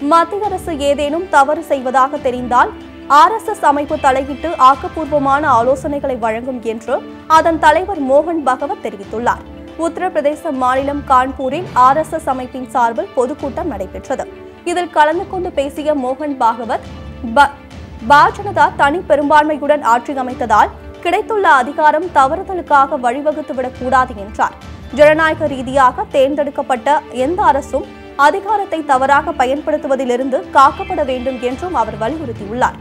மத்திய அரசு ஏதேனும் தவறு செய்வதாக தெரிந்தால் ஆர்எஸ்எஸ் அமைப்பு தலையிட்டு ஆக்கப்பூர்வமான ஆலோசனைகளை வழங்கும் என்று அதன் தலைவர் மோகன் பகவத் தெரிவித்துள்ளார். உத்தரப்பிரதேச மாநிலம் கான்பூரில் ஆர்எஸ்எஸ் அமைப்பின் சார்பில் பொதுக்கூட்டம் நடைபெற்றது. இதில் கலந்து கொண்டு பேசிய மோகன் பாகவத் ப- பாஜனதா தனி பெரும்பான்மையுடன் ஆட்சி அமைத்ததால் கிடைத்துள்ள அதிகாரம் தவறுதலுக்காக வழிவகுத்துவிடக் கூடாது என்றார். ஜனநாயக ரீதியாக தேர்ந்தெடுக்கப்பட்ட எந்த அரசும் அதிகாரத்தை தவறாக பயன்படுத்துவதிலிருந்து காக்கப்பட வேண்டும் என்றும் அவர் வலியுறுத்தியுள்ளார்.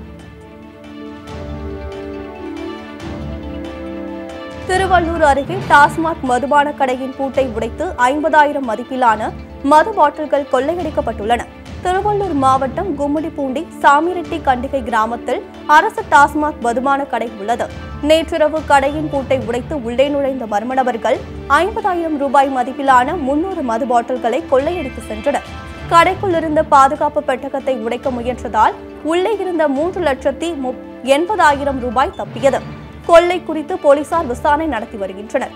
திருவள்ளூர் அருகே டாஸ்மாக் மதுபான கடையின் பூட்டை உடைத்து ஐம்பதாயிரம் மதிப்பிலான மது பாட்டில்கள் கொள்ளையடிக்கப்பட்டுள்ளன. திருவள்ளூர் மாவட்டம் கும்மிடிப்பூண்டி சாமிரெட்டி கண்டிகை கிராமத்தில் அரசு டாஸ்மாக் மதுமான கடை உள்ளது. நேற்றிரவு கடையின் பூட்டை உடைத்து உள்ளே நுழைந்த மர்ம நபர்கள் ஐம்பதாயிரம் ரூபாய் மதிப்பிலான முன்னூறு மது பாட்டில்களை கொள்ளையடித்து சென்றனர். கடைக்குள் இருந்த பாதுகாப்பு பெட்டகத்தை உடைக்க முயன்றதால் உள்ளே இருந்த மூன்று லட்சத்தி எண்பதாயிரம் ரூபாய் தப்பியது. கொள்ளை குறித்து போலீசார் விசாரணை நடத்தி வருகின்றனர்.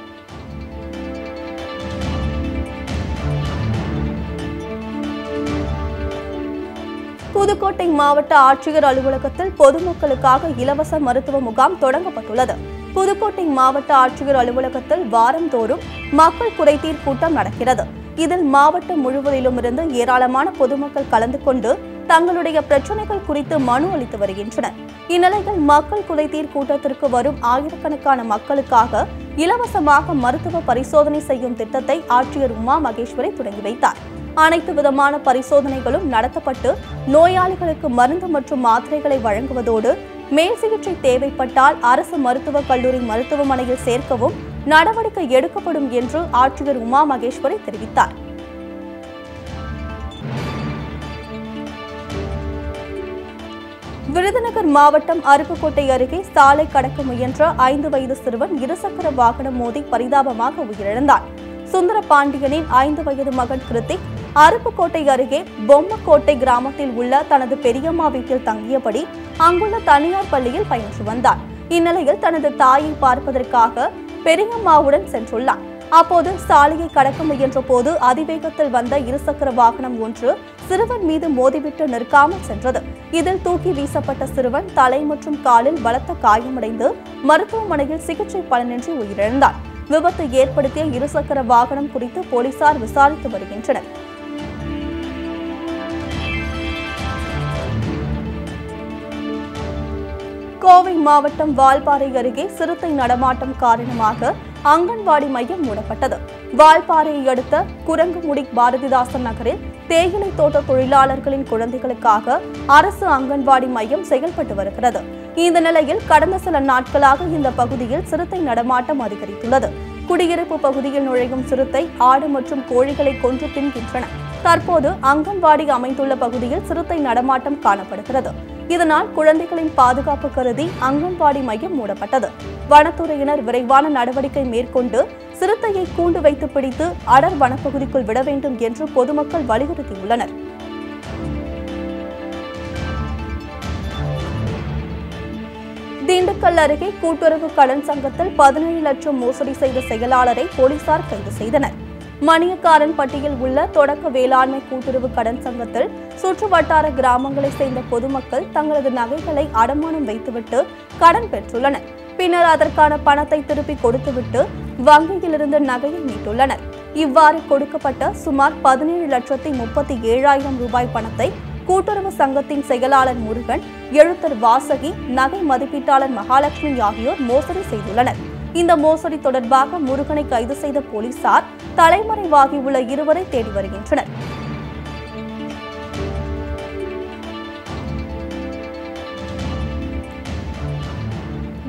புதுக்கோட்டை மாவட்ட ஆட்சியர் அலுவலகத்தில் பொதுமக்களுக்காக இலவச மருத்துவ முகாம் தொடங்கப்பட்டுள்ளது. புதுக்கோட்டை மாவட்ட ஆட்சியர் அலுவலகத்தில் வாரந்தோறும் மக்கள் குறைதீர் கூட்டம் நடக்கிறது. இதில் மாவட்டம் முழுவதிலும் இருந்து ஏராளமான பொதுமக்கள் கலந்து கொண்டு தங்களுடைய பிரச்சனைகள் குறித்து மனு அளித்து வருகின்றனர். இந்நிலையில் மக்கள் குறைதீர் கூட்டத்திற்கு வரும் ஆயிரக்கணக்கான மக்களுக்காக இலவசமாக மருத்துவ பரிசோதனை செய்யும் திட்டத்தை ஆட்சியர் உமா மகேஸ்வரி தொடங்கி வைத்தார். அனைத்து விதமான பரிசோதனைகளும் நடத்தப்பட்டு நோயாளிகளுக்கு மருந்து மற்றும் மாத்திரைகளை வழங்குவதோடு மேல் சிகிச்சை தேவைப்பட்டால் அரசு மருத்துவக் கல்லூரி மருத்துவமனையில் சேர்க்கவும் நடவடிக்கை எடுக்கப்படும் என்று ஆட்சியர் உமா மகேஸ்வரி தெரிவித்தார். விருதுநகர் மாவட்டம் அருப்புக்கோட்டை அருகே சாலை கடக்க முயன்ற ஐந்து வயது சிறுவன் இருசக்கர வாகனம் மோதி பரிதாபமாக உயிரிழந்தார். சுந்தரபாண்டியனின் ஐந்து வயது மகன் கிருத்திக் அருப்புக்கோட்டை அருகே பொம்மக்கோட்டை கிராமத்தில் உள்ள தனது பெரியம்மா வீட்டில் தங்கியபடி அங்குள்ள தனியார் பள்ளியில் பயின்று வந்தார். இந்நிலையில் தனது தாயை பார்ப்பதற்காக பெரியம்மாவுடன் சென்றுள்ளார். அப்போது சாலையை கடக்க முயன்ற போது அதிவேகத்தில் வந்த இருசக்கர வாகனம் ஒன்று சிறுவன் மீது மோதிவிட்டு நிற்காமல் சென்றது. இதில் தூக்கி வீசப்பட்ட சிறுவன் தலை மற்றும் காலில் பலத்த காயமடைந்து மருத்துவமனையில் சிகிச்சை பலனின்றி உயிரிழந்தார். விபத்து ஏற்படுத்திய இருசக்கர வாகனம் குறித்து போலீசார் விசாரித்து வருகின்றனர். கோவை மாவட்டம் வால்பாறை அருகே சிறுத்தை நடமாட்டம் காரணமாக அங்கன்வாடி மையம் மூடப்பட்டது. வால்பாறையை அடுத்த குரங்குமுடி பாரதிதாசன் நகரில் தேயிலை தோட்ட தொழிலாளர்களின் குழந்தைகளுக்காக அரசு அங்கன்வாடி மையம் செயல்பட்டு வருகிறது. இந்த நிலையில் கடந்த சில நாட்களாக இந்த பகுதியில் சிறுத்தை நடமாட்டம் அதிகரித்துள்ளது. குடியிருப்பு பகுதியில் நுழையும் சிறுத்தை ஆடு மற்றும் கோழிகளை கொன்று தின்கின்றன. தற்போது அங்கன்வாடி அமைந்துள்ள பகுதியில் சிறுத்தை நடமாட்டம் காணப்படுகிறது. இதனால் குழந்தைகளின் பாதுகாப்பு கருதி அங்கன்வாடி மையம் மூடப்பட்டது. வனத்துறையினர் விரைவான நடவடிக்கை மேற்கொண்டு சிறுத்தையை கூண்டு வைத்து பிடித்து அடர் வனப்பகுதிக்குள் விட வேண்டும் என்று பொதுமக்கள் வலியுறுத்தியுள்ளனர். திண்டுக்கல் அருகே கூட்டுறவு கடன் சங்கத்தில் பதினேழு லட்சம் மோசடி செய்த செயலாளரை போலீசார் கைது செய்தனர். மணியக்காரன் பட்டியில் உள்ள தொடக்க வேளாண்மை கூட்டுறவு கடன் சங்கத்தில் சுற்று வட்டார கிராமங்களைச் சேர்ந்த பொதுமக்கள் தங்களது நகைகளை அடமானம் வைத்துவிட்டு கடன் பெற்றுள்ளனர். பின்னர் அதற்கான பணத்தை திருப்பி கொடுத்துவிட்டு வங்கியிலிருந்து நகையை மீட்டுள்ளனர். இவ்வாறு கொடுக்கப்பட்ட சுமார் பதினேழு லட்சத்தி முப்பத்தி ஏழாயிரம் ரூபாய் பணத்தை கூட்டுறவு சங்கத்தின் செயலாளர் முருகன் எழுத்தர் வாசகி நகை மதிப்பீட்டாளர் மகாலட்சுமி ஆகியோர் மோசடி செய்துள்ளனர். இந்த மோசடி தொடர்பாக முருகனை கைது செய்த போலீசார் தலைமறைவாகியுள்ள இருவரை தேடி வருகின்றனர்.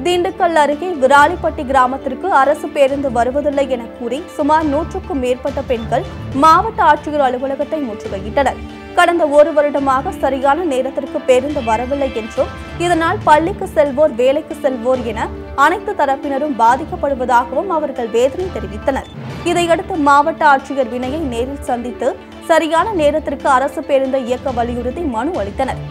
திண்டுக்கல் அருகே விராலிப்பட்டி கிராமத்திற்கு அரசு பேருந்து வருவதில்லை என கூறி சுமார் நூற்றுக்கும் மேற்பட்ட பெண்கள் மாவட்ட ஆட்சியர் அலுவலகத்தை முற்றுகையிட்டனர். கடந்த ஒரு வருடமாக சரியான நேரத்திற்கு பேருந்து வரவில்லை என்றும் இதனால் பள்ளிக்கு செல்வோர் வேலைக்கு செல்வோர் என அனைத்து தரப்பினரும் பாதிக்கப்படுவதாகவும் அவர்கள் வேதனை தெரிவித்தனர். இதையடுத்து மாவட்ட ஆட்சியர் வினையை நேரில் சந்தித்து சரியான நேரத்திற்கு அரசு பேருந்தை இயக்க வலியுறுத்தி மனு அளித்தனர்.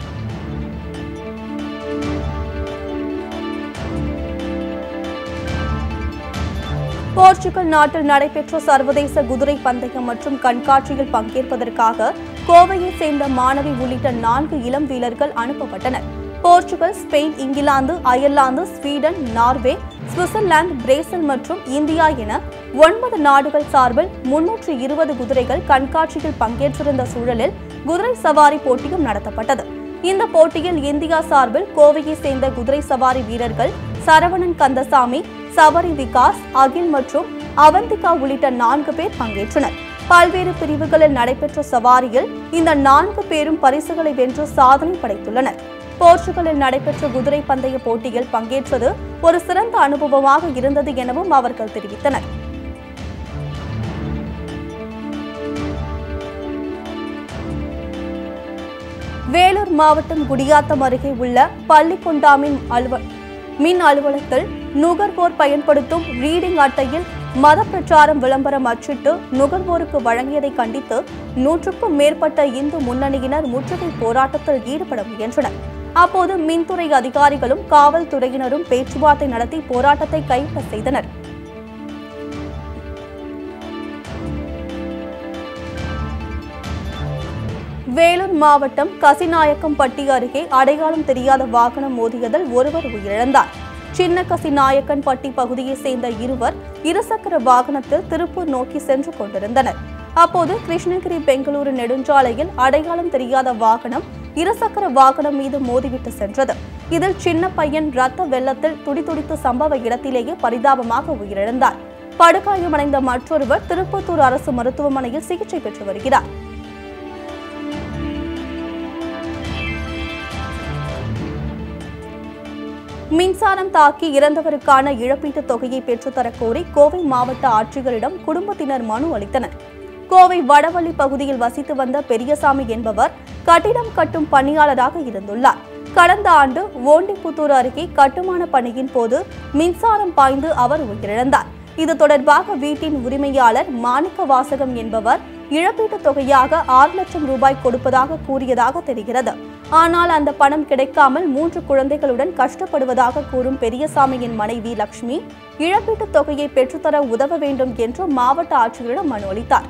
போர்ச்சுகல் நாட்டில் நடைபெற்ற சர்வதேச குதிரை பந்தயம் மற்றும் கண்காட்சியில் பங்கேற்பதற்காக கோவையை சேர்ந்த மாணவி உள்ளிட்ட நான்கு இளம் வீரர்கள் அனுப்பப்பட்டனர். Portugal Spain England Ireland Sweden Norway Switzerland Brazil மற்றும் இந்தியா என ஒன்பது நாடுகள் சார்பில் முன்னூற்று இருபது குதிரைகள் கண்காட்சியில் பங்கேற்றிருந்த சூழலில் குதிரை சவாரி போட்டியும் நடத்தப்பட்டது. இந்த போட்டியில் இந்தியா சார்பில் கோவையை சேர்ந்த குதிரை சவாரி வீரர்கள் சரவணன் கந்தசாமி சவரி விகாஸ் அகில் மற்றும் அவந்திகா உள்ளிட்ட நான்கு பேர் பங்கேற்றனர். பல்வேறு பிரிவுகளில் நடைபெற்ற சவாரியில் இந்த நான்கு பேரும் பரிசுகளை வென்று சாதனை படைத்துள்ளனர். போர்ச்சுகலில் நடைபெற்ற குதிரை பந்தய போட்டியில் பங்கேற்றது ஒரு சிறந்த அனுபவமாக இருந்தது எனவும் அவர்கள் தெரிவித்தனர். வேலூர் மாவட்டம் குடியாத்தம் அருகே உள்ள பள்ளிக்கொண்டாமின் அலுவ மின் அலுவலகத்தில் நுகர்வோர் பயன்படுத்தும் ரீடிங் அட்டையில் மத பிரச்சாரம் விளம்பரம் அச்சிட்டு நுகர்வோருக்கு வழங்கியதை கண்டித்து நூற்றுக்கும் மேற்பட்ட இந்து முன்னணியினர் முற்றுகை போராட்டத்தில் ஈடுபட முயன்றனர். அப்போது மின்துறை அதிகாரிகளும் காவல்துறையினரும் பேச்சுவார்த்தை நடத்தி போராட்டத்தை கைவிட செய்தனர். வேலூர் மாவட்டம் கசிநாயக்கம்பட்டி அருகே அடையாளம் தெரியாத வாகனம் மோதியதில் ஒருவர் உயிரிழந்தார். சின்ன கசிநாயக்கன்பட்டி பகுதியைச் சேர்ந்த இருவர் இருசக்கர வாகனத்தில் திருப்பூர் நோக்கி சென்று கொண்டிருந்தனர். அப்போது கிருஷ்ணகிரி பெங்களூரு நெடுஞ்சாலையில் அடையாளம் தெரியாத வாகனம் இருசக்கர வாகனம் மீது மோதிவிட்டு சென்றது. இதில் சின்ன பையன் ரத்த வெள்ளத்தில் துடிதுடித்து சம்பவ இடத்திலேயே பரிதாபமாக உயிரிழந்தார். படுகாயமடைந்த மற்றொருவர் திருப்பத்தூர் அரசு மருத்துவமனையில் சிகிச்சை பெற்று வருகிறார். மின்சாரம் தாக்கி இறந்தவருக்கான இழப்பீட்டுத் தொகையை பெற்றுத்தரக் கோரி கோவை மாவட்ட ஆட்சியரிடம் குடும்பத்தினர் மனு அளித்தனர். கோவை வடவள்ளி பகுதியில் வசித்து வந்த பெரியசாமி என்பவர் கட்டிடம் கட்டும் பணியாளராக இருந்துள்ளார். கடந்த ஆண்டு ஓண்டிப்புத்தூர் அருகே கட்டுமான பணியின் போது மின்சாரம் பாய்ந்து அவர் உயிரிழந்தார். இது தொடர்பாக வீட்டின் உரிமையாளர் மாணிக்க வாசகம் என்பவர் இழப்பீட்டுத் தொகையாக ஆறு லட்சம் ரூபாய் கொடுப்பதாக கூறியதாக தெரிகிறது. ஆனால் அந்த பணம் கிடைக்காமல் மூன்று குழந்தைகளுடன் கஷ்டப்படுவதாக கூறும் பெரியசாமியின் மனைவி லக்ஷ்மி இழப்பீட்டுத் தொகையை பெற்றுத்தர உதவ வேண்டும் என்று மாவட்ட ஆட்சியரிடம் மனு அளித்தார்.